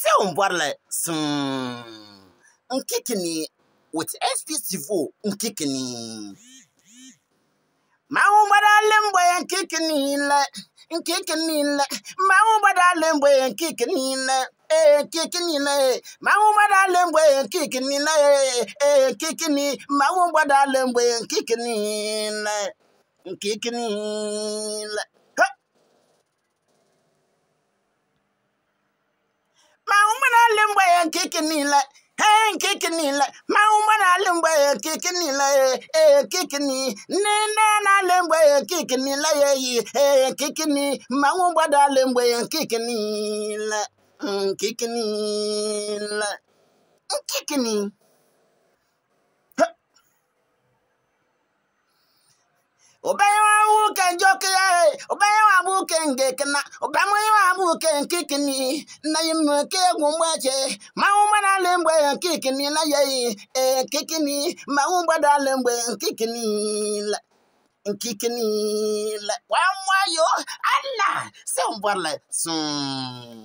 se n bɔri la sũu n kiki ni with SPC4 n kiki ni. Mawu ba daa le n bɔya n kiki ni la n kiki ni la. Mawu ba daa le n bɔya n kiki ni la eh, ee kiki ni la. Ee mawu ba daa le kiki ni la eh, eh, ee kiki ni. Mawu ba daa le kiki ni la kiki ni la. Badale mboye nkikini la Hey, kikini la, mauma na limbo kikini la, eh, kikini, nene na limbo kikini la, eh, eh, kikini, mauma da limbo kikini la, mm, kikini la, mm, kikini. Ha. Obaya wa wuke joke ya, obaya wa wuke ngekena, obaya wa wuke kikini, na yimuke gumbache, mauma na lembe kikini na ye, eh kikini, mauma da lembe kikini la, kikini la, wa mwayo, Allah, se umbarla, sum.